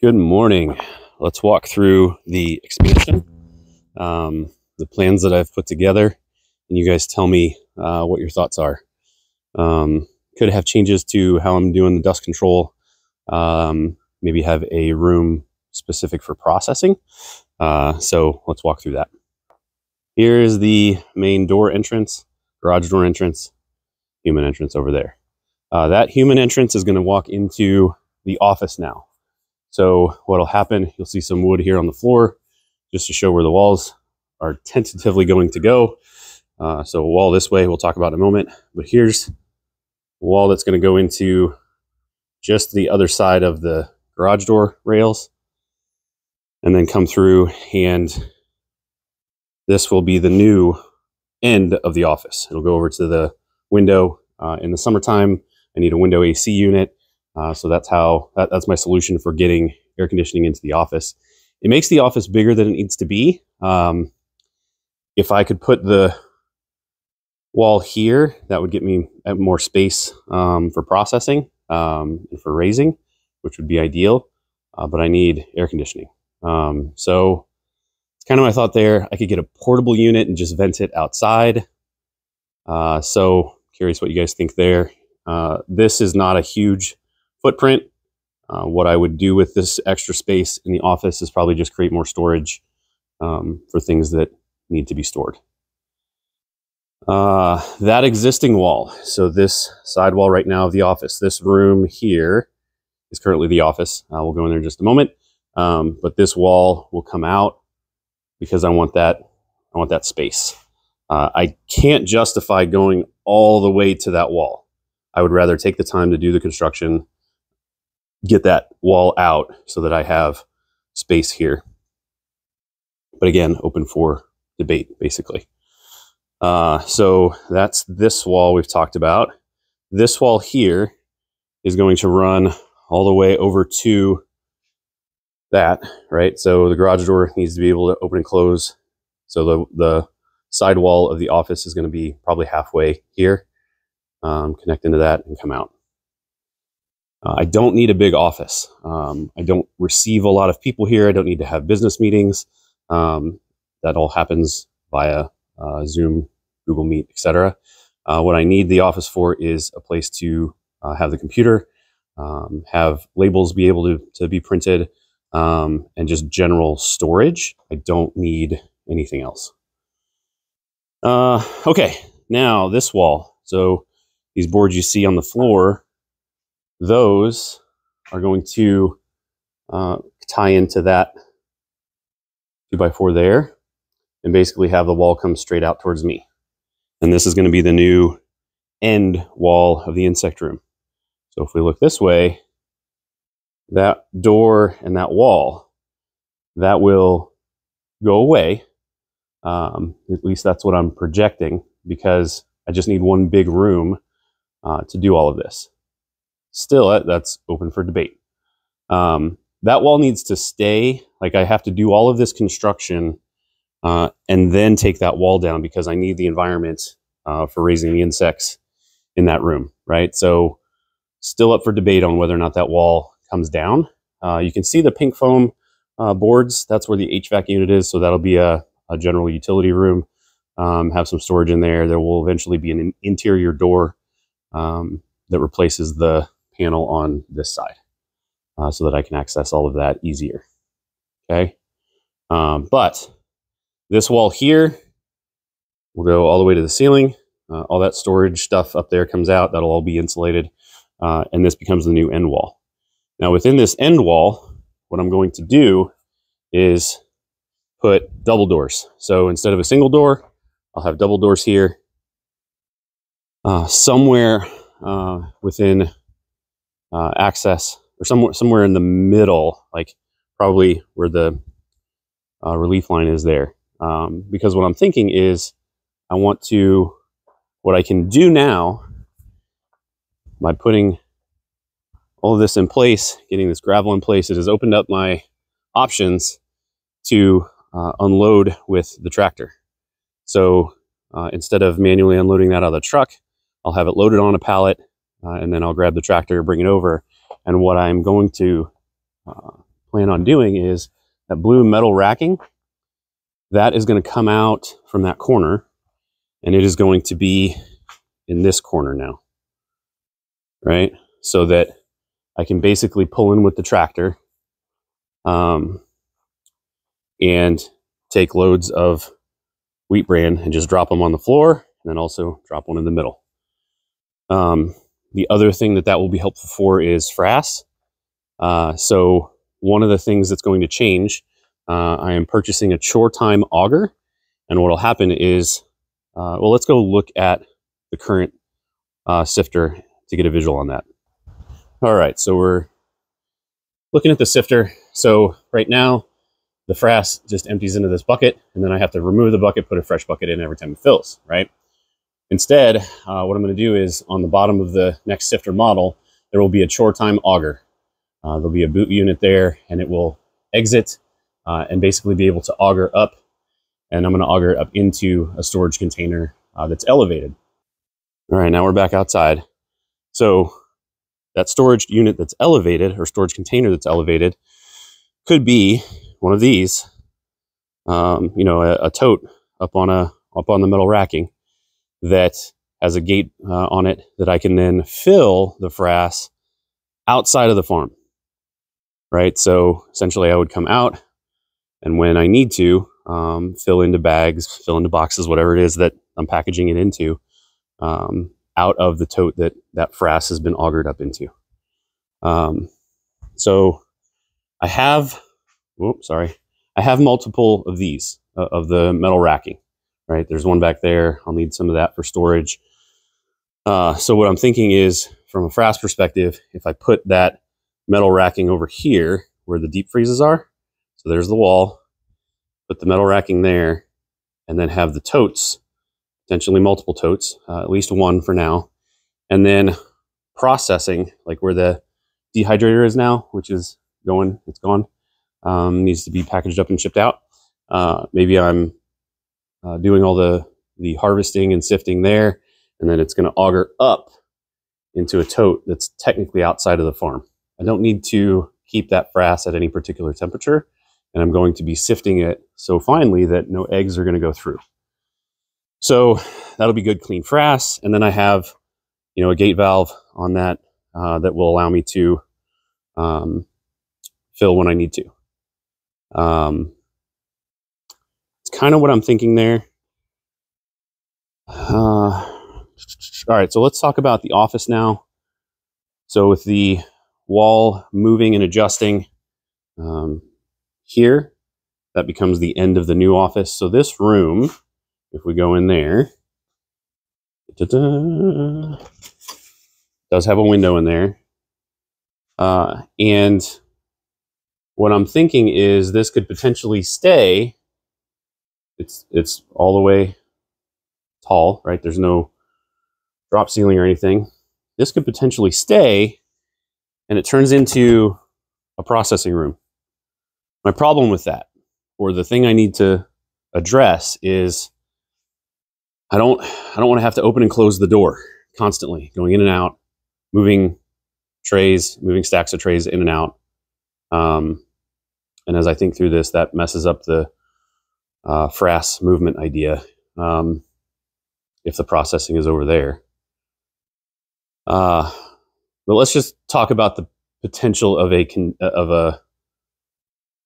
Good morning. Let's walk through the expansion, um, the plans that I've put together, and you guys tell me uh, what your thoughts are. Um, could have changes to how I'm doing the dust control. Um, maybe have a room specific for processing. Uh, so let's walk through that. Here is the main door entrance, garage door entrance, human entrance over there. Uh, that human entrance is going to walk into the office now. So what'll happen, you'll see some wood here on the floor just to show where the walls are tentatively going to go. Uh, so a wall this way, we'll talk about in a moment. But here's a wall that's going to go into just the other side of the garage door rails and then come through and this will be the new end of the office. It'll go over to the window uh, in the summertime. I need a window AC unit. Uh, so that's how that, that's my solution for getting air conditioning into the office. It makes the office bigger than it needs to be. Um, if I could put the wall here, that would get me more space um, for processing um, and for raising, which would be ideal. Uh, but I need air conditioning. Um, so it's kind of my thought there. I could get a portable unit and just vent it outside. Uh, so curious what you guys think there. Uh, this is not a huge footprint. Uh, what I would do with this extra space in the office is probably just create more storage um, for things that need to be stored. Uh, that existing wall, so this side wall right now of the office, this room here is currently the office. Uh, we'll go in there in just a moment. Um, but this wall will come out because I want that, I want that space. Uh, I can't justify going all the way to that wall. I would rather take the time to do the construction, get that wall out so that I have space here. But again, open for debate, basically. Uh, so that's this wall we've talked about. This wall here is going to run all the way over to that, right? So the garage door needs to be able to open and close. So the, the side wall of the office is going to be probably halfway here, um, connect into that and come out. Uh, I don't need a big office. Um, I don't receive a lot of people here. I don't need to have business meetings. Um, that all happens via uh, Zoom, Google Meet, etc. Uh, what I need the office for is a place to uh, have the computer, um, have labels be able to, to be printed, um, and just general storage. I don't need anything else. Uh, okay, now this wall. So these boards you see on the floor those are going to uh, tie into that 2 by 4 there and basically have the wall come straight out towards me. And this is going to be the new end wall of the insect room. So if we look this way, that door and that wall, that will go away. Um, at least that's what I'm projecting because I just need one big room uh, to do all of this still that's open for debate. Um, that wall needs to stay. Like I have to do all of this construction uh, and then take that wall down because I need the environment uh, for raising the insects in that room, right? So still up for debate on whether or not that wall comes down. Uh, you can see the pink foam uh, boards. That's where the HVAC unit is. So that'll be a, a general utility room. Um, have some storage in there. There will eventually be an interior door um, that replaces the panel on this side uh, so that I can access all of that easier. Okay. Um, but this wall here will go all the way to the ceiling. Uh, all that storage stuff up there comes out. That'll all be insulated. Uh, and this becomes the new end wall. Now within this end wall, what I'm going to do is put double doors. So instead of a single door, I'll have double doors here. Uh, somewhere uh, within uh, access or somewhere somewhere in the middle, like probably where the uh, relief line is there. Um, because what I'm thinking is I want to, what I can do now by putting all of this in place, getting this gravel in place, it has opened up my options to uh, unload with the tractor. So uh, instead of manually unloading that out of the truck, I'll have it loaded on a pallet uh, and then I'll grab the tractor, bring it over. And what I'm going to uh, plan on doing is that blue metal racking, that is going to come out from that corner and it is going to be in this corner now, right? So that I can basically pull in with the tractor um, and take loads of wheat bran and just drop them on the floor and then also drop one in the middle. Um, the other thing that that will be helpful for is frass. Uh, so one of the things that's going to change, uh, I am purchasing a Chore-Time auger. And what will happen is, uh, well, let's go look at the current uh, sifter to get a visual on that. All right, so we're looking at the sifter. So right now, the frass just empties into this bucket, and then I have to remove the bucket, put a fresh bucket in every time it fills, right? Instead, uh, what I'm going to do is on the bottom of the next sifter model, there will be a Chore-Time auger. Uh, there'll be a boot unit there, and it will exit uh, and basically be able to auger up. And I'm going to auger up into a storage container uh, that's elevated. All right, now we're back outside. So that storage unit that's elevated or storage container that's elevated could be one of these, um, you know, a, a, tote up on a up on the metal racking that has a gate uh, on it that I can then fill the frass outside of the farm. Right. So essentially, I would come out, and when I need to, um, fill into bags, fill into boxes, whatever it is that I'm packaging it into, um, out of the tote that that frass has been augered up into. Um, so I have Oops, sorry. I have multiple of these, uh, of the metal racking, right? There's one back there. I'll need some of that for storage. Uh, so what I'm thinking is, from a frass perspective, if I put that metal racking over here where the deep freezes are, so there's the wall, put the metal racking there, and then have the totes, potentially multiple totes, uh, at least one for now, and then processing, like where the dehydrator is now, which is going, it's gone um, needs to be packaged up and shipped out. Uh, maybe I'm uh, doing all the, the harvesting and sifting there, and then it's going to auger up into a tote that's technically outside of the farm. I don't need to keep that frass at any particular temperature, and I'm going to be sifting it so finely that no eggs are going to go through. So that'll be good clean frass, and then I have, you know, a gate valve on that uh, that will allow me to um, fill when I need to. Um, kind of what I'm thinking there. Uh, all right, so let's talk about the office now. So with the wall moving and adjusting um, here, that becomes the end of the new office. So this room, if we go in there, does have a window in there. Uh, and what I'm thinking is this could potentially stay. It's it's all the way tall, right? There's no drop ceiling or anything. This could potentially stay and it turns into a processing room. My problem with that, or the thing I need to address is I don't I don't want to have to open and close the door constantly, going in and out, moving trays, moving stacks of trays in and out. Um, and as I think through this, that messes up the uh, frass movement idea um, if the processing is over there. Uh, but let's just talk about the potential of a of a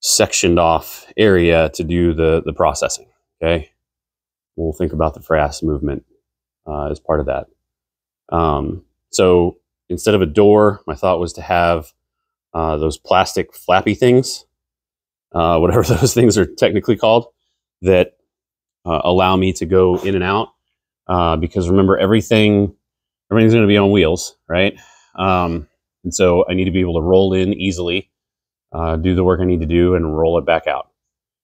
sectioned off area to do the the processing. Okay, we'll think about the frass movement uh, as part of that. Um, so instead of a door, my thought was to have uh, those plastic flappy things, uh, whatever those things are technically called, that uh, allow me to go in and out. Uh, because remember, everything everything's going to be on wheels, right? Um, and so I need to be able to roll in easily, uh, do the work I need to do, and roll it back out.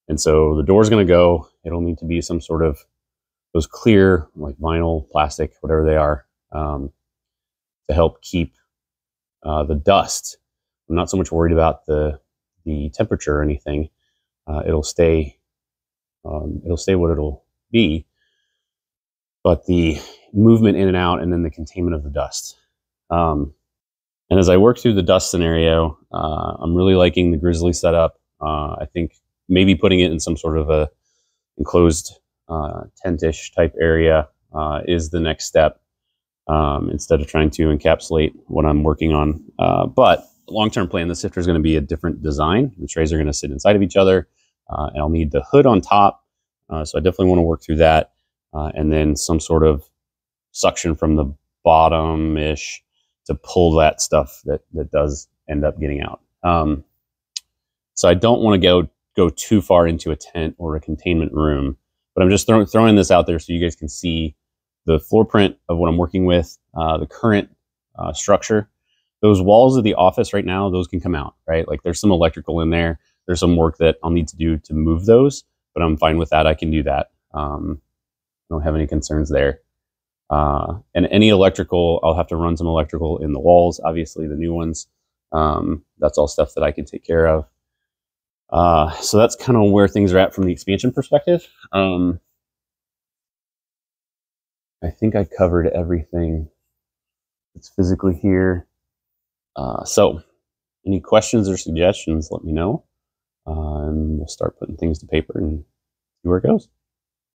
And so the door's going to go. It'll need to be some sort of those clear, like vinyl, plastic, whatever they are, um, to help keep uh, the dust I'm not so much worried about the the temperature or anything. Uh, it'll stay um, it'll stay what it'll be, but the movement in and out and then the containment of the dust. Um, And as I work through the dust scenario, uh, I'm really liking the Grizzly setup. Uh, I think maybe putting it in some sort of a enclosed uh, tent-ish type area uh, is the next step um, instead of trying to encapsulate what I'm working on. Uh, but long-term plan, the sifter is going to be a different design. The trays are going to sit inside of each other, uh, and I'll need the hood on top. Uh, so I definitely want to work through that, uh, and then some sort of suction from the bottom-ish to pull that stuff that that does end up getting out. Um, so I don't want to go go too far into a tent or a containment room, but I'm just throwing throwing this out there so you guys can see the floor print of what I'm working with, uh, the current uh, structure. Those walls of the office right now, those can come out, right? Like there's some electrical in there. There's some work that I'll need to do to move those, but I'm fine with that. I can do that. Um, I don't have any concerns there. Uh, and any electrical, I'll have to run some electrical in the walls, obviously the new ones. Um, that's all stuff that I can take care of. Uh, so that's kind of where things are at from the expansion perspective. Um, I think I covered everything that's physically here. Uh, so, any questions or suggestions, let me know. And we'll start putting things to paper and see where it goes.